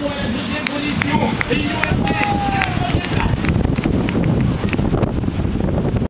Pour la deuxième position, et il y aura...